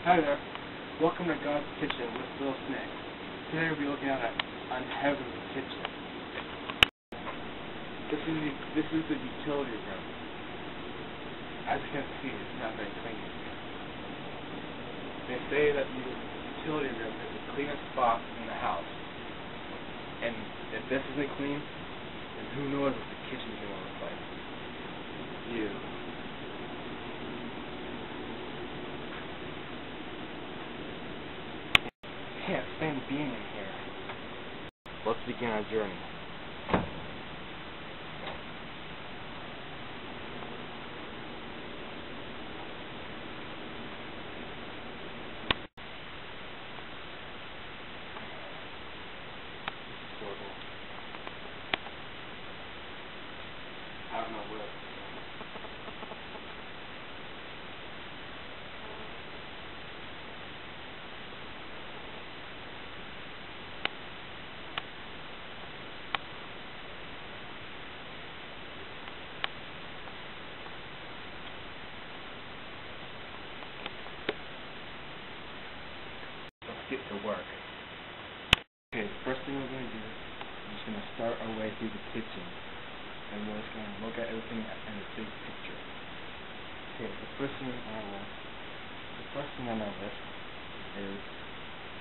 Hi there. Welcome to God's Kitchen with Lil Snik. Today we'll be looking at an unheavenly kitchen. This is this is the utility room. As you can see, it's not very clean. They say that the utility room is the cleanest spot in the house. And if this isn't clean, then who knows what the kitchen's gonna look like. You. Can't stand being in here. Let's begin our journey. Horrible. I don't know where. Let's get to work. Okay, first thing we're going to do is just going to start our way through the kitchen. And we're just going to look at everything in the big picture. Okay, the first thing on our list, the first thing on our list is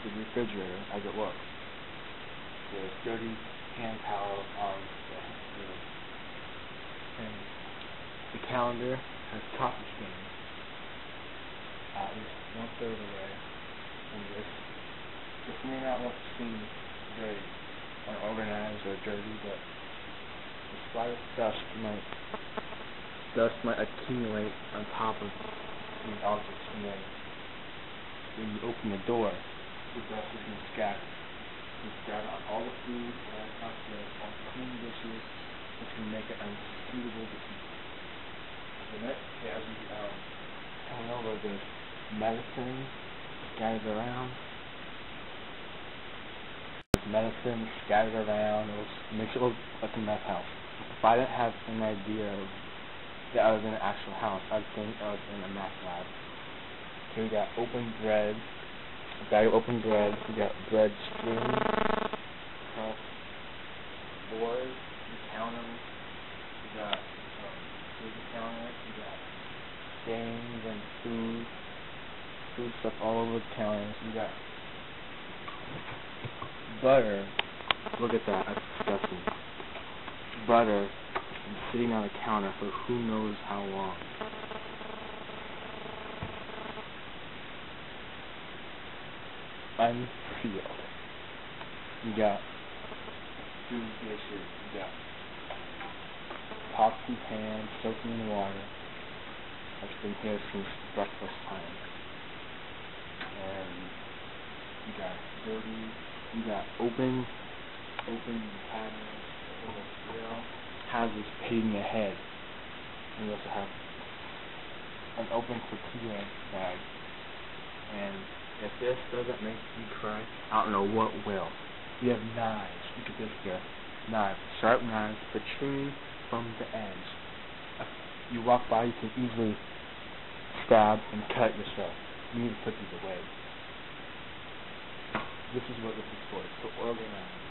the refrigerator as it looks. There's dirty hand towels on the room. And the calendar has coffee stains at least one third of the way and this this may not look seem very unorganized or dirty, but the slightest dust might dust might accumulate on top of these objects and then when you open the door the dust is gonna scatter. It's scatter on all the food, all the cocktails, all the clean dishes, it's gonna make it unsuitable to eat. The next okay, as we um turn over there's medicine scattered around. Medicine scattered around. It looks, makes it look like a meth house. If I didn't have an idea that I was in an actual house, I'd think I was in a meth lab. Okay, we got open bread, a bag of open bread. We got bread strewn across the board, the counter. We got um, food counter. We got stains and food food stuff all over the counters. We got butter. Look at that. That's disgusting. Butter sitting on the counter for who knows how long. Unsealed. We got food dishes. We got pots and pans soaking in water. That's been here since breakfast time and you got dirty, you got open, open cabinets, open grill, houses painting ahead. And you also have an open tortilla bag. And if this doesn't make you cry, I don't know what will. You have knives. Look at this here. Knives. Sharp knives protruding from the edge. If you walk by, you can easily stab and cut yourself. You need to put these away. This is what this is for. It's to organize.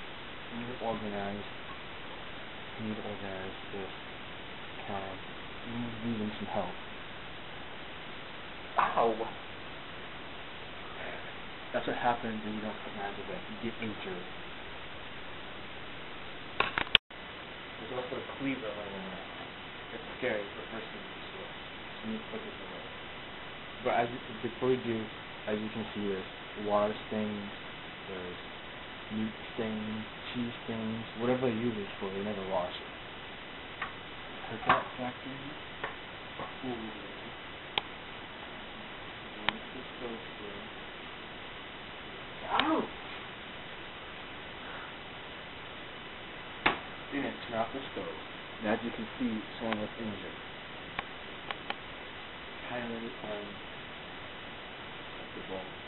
You need to organize. You need to organize this counter. You need them some help. Ow! That's what happens when you don't put knives away. You get injured. There's also a cleaver laying around. It's scary for a person to do it. So you need to put this away. But as before you do, as you can see, there's water stains, there's meat stains, cheese stains, whatever they use it for, they never wash it. Back in. Ooh. The. Ouch! Then turn off the stove. And as you can see, someone was injured. Highly in um, God's kitchen.